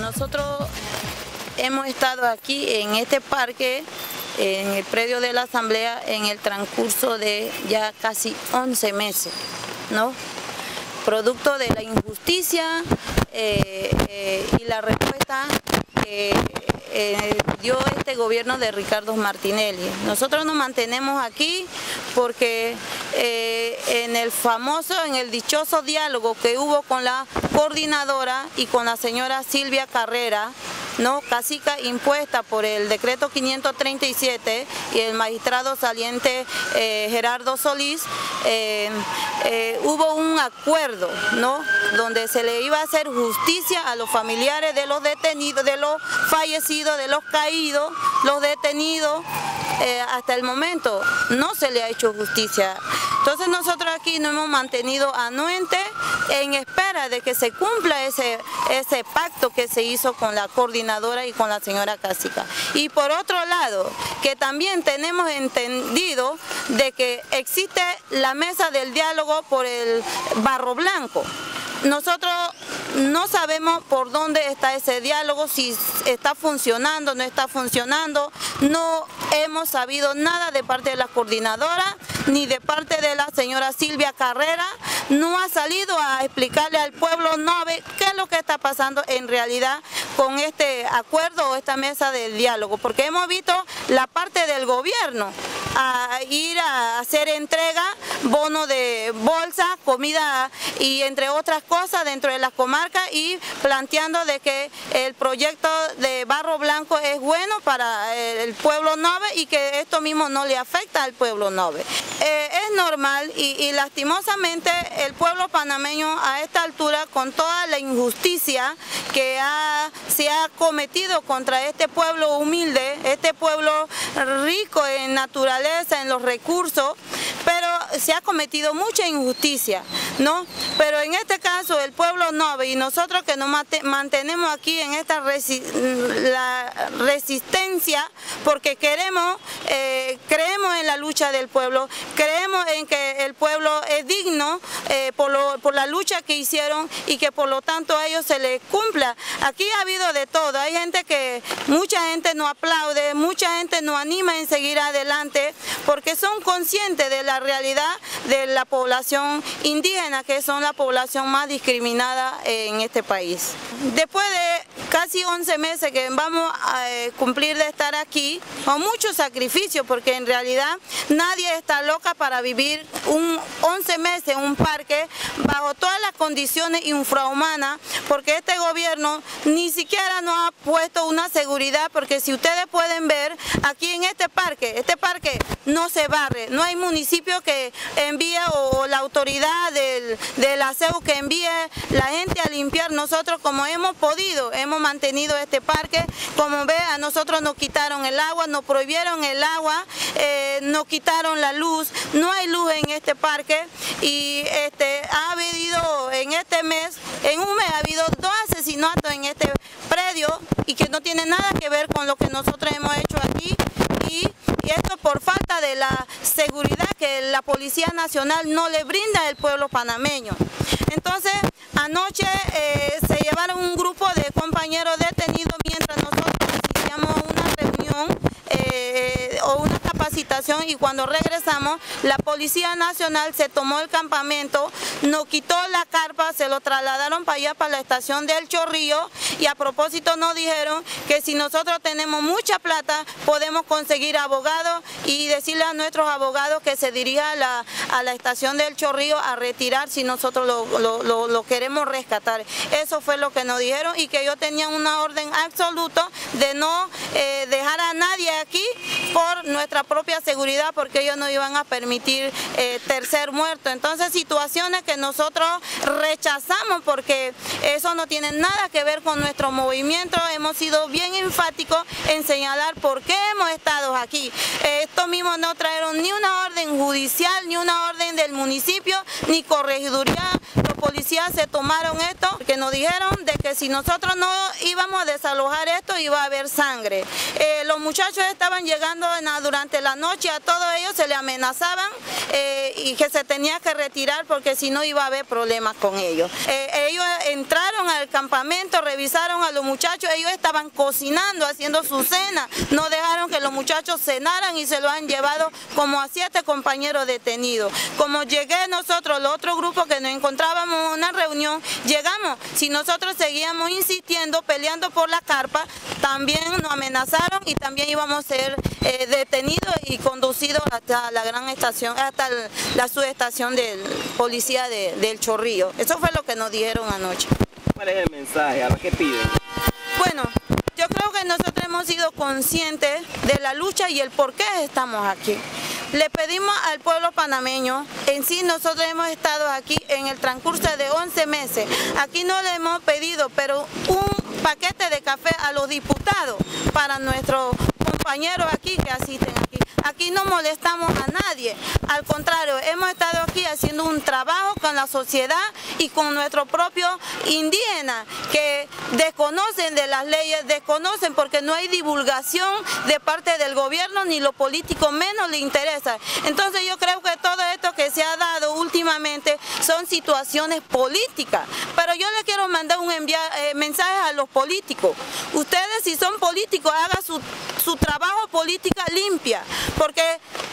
Nosotros hemos estado aquí en este parque, en el predio de la Asamblea, en el transcurso de ya casi 11 meses, ¿no? Producto de la injusticia eh, eh, y la respuesta que eh, dio este gobierno de Ricardo Martinelli. Nosotros nos mantenemos aquí porque en el famoso, en el dichoso diálogo que hubo con la coordinadora y con la señora Silvia Carrera, no casica impuesta por el decreto 537 y el magistrado saliente eh, Gerardo Solís, eh, eh, hubo un acuerdo, ¿no? Donde se le iba a hacer justicia a los familiares de los detenidos, de los fallecidos, de los caídos, los detenidos, hasta el momento no se le ha hecho justicia. Entonces nosotros aquí nos hemos mantenido anuentes en espera de que se cumpla ese, ese pacto que se hizo con la coordinadora y con la señora Cásica. Y por otro lado, que también tenemos entendido de que existe la mesa del diálogo por el barro blanco. Nosotros no sabemos por dónde está ese diálogo, si está funcionando, no está funcionando. No hemos sabido nada de parte de la coordinadora ni de parte de la señora Silvia Carrera. No ha salido a explicarle al pueblo Nove qué es lo que está pasando en realidad con este acuerdo o esta mesa del diálogo, porque hemos visto la parte del gobierno a ir a hacer entrega, bono de bolsa, comida y entre otras cosas dentro de las comarcas y planteando de que el proyecto de Barro Blanco es bueno para el pueblo Nove y que esto mismo no le afecta al pueblo Nove. Eh, es normal y, lastimosamente el pueblo panameño a esta altura con toda la injusticia que se ha cometido contra este pueblo humilde, este pueblo rico en naturaleza, en los recursos, se ha cometido mucha injusticia, ¿no? Pero en este caso el pueblo noble y nosotros que nos mantenemos aquí en esta la resistencia porque queremos, eh, creemos en la lucha del pueblo, creemos en que el pueblo es digno eh, por, la lucha que hicieron y que por lo tanto a ellos se les cumpla. Aquí ha habido de todo, hay gente que, mucha gente no aplaude, mucha gente no anima en seguir adelante porque son conscientes de la realidad de la población indígena, que son la población más discriminada en este país. Después de casi 11 meses que vamos a eh, cumplir de estar aquí, con mucho sacrificio, porque en realidad nadie está loca para vivir un 11 meses en un parque bajo todas las condiciones infrahumanas, porque este gobierno ni siquiera nos ha puesto una seguridad, porque si ustedes pueden ver, aquí en este parque, este parque no se barre, no hay municipio que envíe o, la autoridad del, del aseo que envíe la gente a limpiar, nosotros como hemos podido, hemos mantenido este parque, como ve, a nosotros nos quitaron el agua, nos prohibieron el agua, eh, nos quitaron la luz, no hay luz en este parque y este, ha habido en este mes, en un mes ha habido dos asesinatos en este predio y que no tiene nada que ver con lo que nosotros hemos hecho aquí. Y, esto por falta de la seguridad que la Policía Nacional no le brinda al pueblo panameño. Entonces, anoche eh, se llevaron un grupo de compañeros detenidos mientras nosotros hacíamos una reunión eh, o una capacitación y cuando regresamos la Policía Nacional se tomó el campamento, nos quitó la carpa, se lo trasladaron para allá, para la estación del Chorrillo y a propósito nos dijeron que si nosotros tenemos mucha plata podemos conseguir abogados y decirle a nuestros abogados que se dirija a la, a la estación del Chorrillo a retirar si nosotros lo, queremos rescatar. Eso fue lo que nos dijeron y que yo tenía una orden absoluta de no eh, dejar a nadie aquí por nuestra propia seguridad porque ellos no iban a permitir eh, tercer muerto. Entonces situaciones que nosotros rechazamos porque eso no tiene nada que ver con nuestro movimiento. Hemos sido bien enfáticos en señalar por qué hemos estado aquí. Esto mismo no trajeron ni una orden judicial, ni una orden del municipio, ni corregiduría policías se tomaron esto, que nos dijeron de que si nosotros no íbamos a desalojar esto iba a haber sangre. Eh, los muchachos estaban llegando durante la noche, a todos ellos se le amenazaban eh, y que se tenía que retirar porque si no iba a haber problemas con ellos. Eh, ellos entraron al campamento, revisaron a los muchachos, ellos estaban cocinando, haciendo su cena, no dejaron que los muchachos cenaran y se lo han llevado como a siete compañeros detenidos. Como llegué nosotros, el otro grupo que nos encontrábamos en una reunión, llegamos, si nosotros seguíamos insistiendo, peleando por la carpa, también nos amenazaron y también íbamos a ser eh, detenidos y conducidos hasta la gran estación, hasta la subestación del policía del Chorrillo. Eso fue lo que nos dijeron anoche. ¿Cuál es el mensaje? ¿A qué piden? Bueno, yo creo que nosotros hemos sido conscientes de la lucha y el por qué estamos aquí. Le pedimos al pueblo panameño, en sí nosotros hemos estado aquí en el transcurso de 11 meses. Aquí no le hemos pedido, pero un paquete de café a los diputados para nuestros compañeros aquí que asisten aquí. Aquí no molestamos a nadie, al contrario, hemos estado aquí haciendo un trabajo con la sociedad y con nuestro propio indígena que desconocen de las leyes, desconocen porque no hay divulgación de parte del gobierno ni lo político menos le interesa. Entonces yo creo que todo esto que se ha dado últimamente son situaciones políticas, pero yo le quiero mandar un eh, mensaje a los políticos. Ustedes si son políticos hagan su, su trabajo política limpia, porque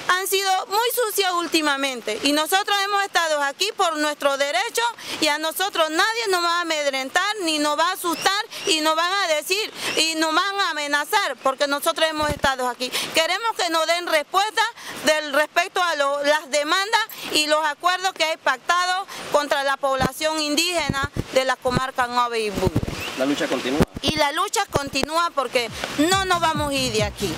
han sido muy sucias últimamente y nosotros hemos estado aquí por nuestro derecho y a nosotros nadie nos va a amedrentar ni nos va a asustar y nos van a decir y nos van a amenazar porque nosotros hemos estado aquí. Queremos que nos den respuesta del respecto a las demandas y los acuerdos que hay pactados contra la población indígena de la comarca Nueva y La lucha continúa. Y la lucha continúa porque no nos vamos a ir de aquí.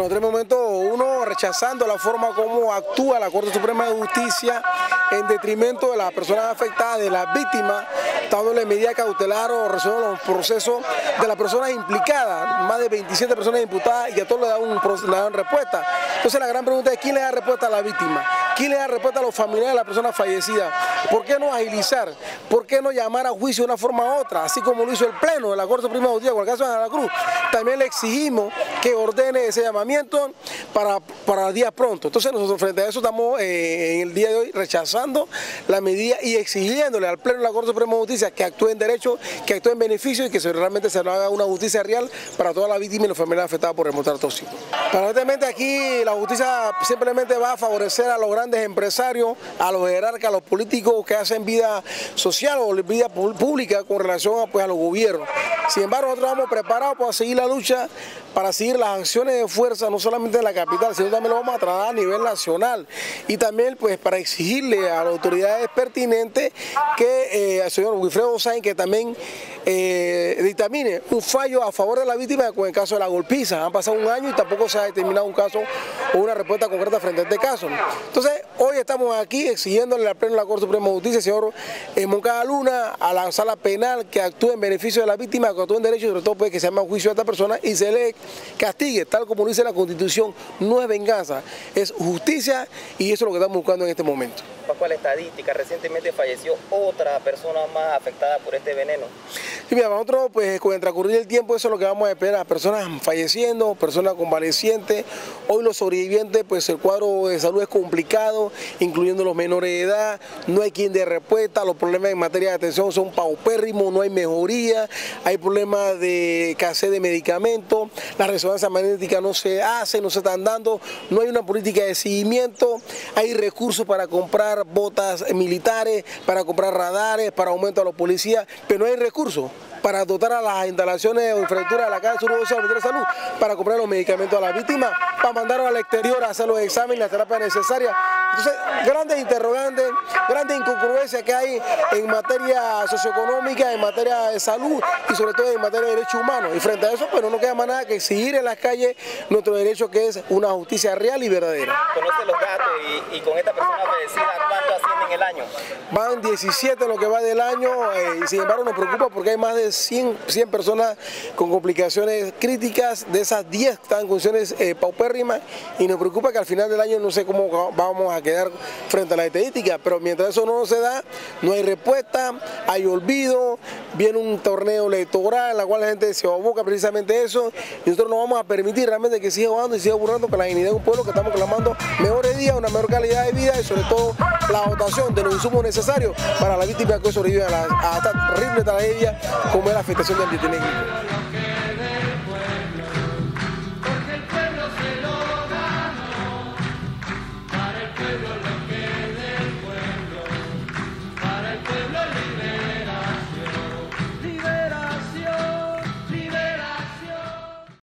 Bueno, en tres momentos, uno rechazando la forma como actúa la Corte Suprema de Justicia en detrimento de las personas afectadas, de las víctimas, dándole medida cautelar o resolviendo los procesos de las personas implicadas, más de 27 personas imputadas y a todos le dan, le dan respuesta. Entonces la gran pregunta es quién le da respuesta a la víctima, quién le da respuesta a los familiares de la persona fallecida, ¿por qué no agilizar? ¿Por qué no llamar a juicio de una forma u otra? Así como lo hizo el Pleno de la Corte Suprema de Justicia con el caso de Ana Cruz, también le exigimos que ordene ese llamamiento para, para días pronto. Entonces nosotros frente a eso estamos eh, en el día de hoy rechazando la medida y exigiéndole al Pleno de la Corte Suprema de Justicia que actúe en derecho, que actúe en beneficio y que realmente se haga una justicia real para todas las víctimas y las familias afectadas por el tóxico. Aparentemente aquí la justicia simplemente va a favorecer a los grandes empresarios, a los jerarcas, a los políticos que hacen vida social o vida pública con relación a, pues, a los gobiernos. Sin embargo, nosotros estamos preparados para seguir la lucha, para seguir las acciones de fuerza no solamente en la capital, sino también lo vamos a tratar a nivel nacional. Y también pues para exigirle a las autoridades pertinentes que eh, al señor Wilfredo Sainz que también eh, dictamine un fallo a favor de la víctima con el caso de la golpiza. Han pasado un año y tampoco se ha determinado un caso o una respuesta concreta frente a este caso. Entonces, hoy estamos aquí exigiéndole al Pleno de la Corte Suprema de Justicia, señor eh, Moncada Luna, a la sala penal que actúe en beneficio de la víctima, que actúe en derecho y sobre todo pues, que se llama juicio a esta persona y se le castigue, tal como dice la Constitución. No es venganza, es justicia y eso es lo que estamos buscando en este momento. ¿Cuál estadística? Recientemente falleció otra persona más afectada por este veneno. Sí, mira, nosotros pues con el transcurrir del tiempo eso es lo que vamos a esperar, personas falleciendo, personas convalecientes, hoy los sobrevivientes pues el cuadro de salud es complicado, incluyendo los menores de edad, no hay quien de respuesta, los problemas en materia de atención son paupérrimos, no hay mejoría, hay problemas de escasez de medicamentos, la resonancia magnética no se hace, no se están dando, no hay una política de seguimiento, hay recursos para comprar botas militares, para comprar radares, para aumento a los policías, pero no hay recursos para dotar a las instalaciones o infraestructura de la Casa Sur de Salud para comprar los medicamentos a las víctimas, para mandarlos al exterior a hacer los exámenes, las terapias necesarias Entonces, grandes interrogantes, grandes incongruencias que hay en materia socioeconómica, en materia de salud y sobre todo en materia de derechos humanos. Y frente a eso, pues no nos queda más nada que exigir en las calles nuestro derecho que es una justicia real y verdadera. ¿Conoce los datos y, con esta persona fallecida cuánto ascienden el año? Van 17 lo que va del año eh, y sin embargo nos preocupa porque hay más de 100, 100 personas con complicaciones críticas, de esas 10 están en condiciones eh, paupérrimas y nos preocupa que al final del año no sé cómo vamos a quedar frente a la estadística, pero mientras eso no se da, no hay respuesta, hay olvido, viene un torneo electoral en la cual la gente se aboca precisamente eso y nosotros no vamos a permitir realmente que siga jugando y siga burlando con la dignidad de un pueblo que estamos clamando mejores días, una mejor calidad de vida y sobre todo la dotación de los insumos necesarios para la víctima que sobrevive a, esta terrible tragedia como es la afectación del detiene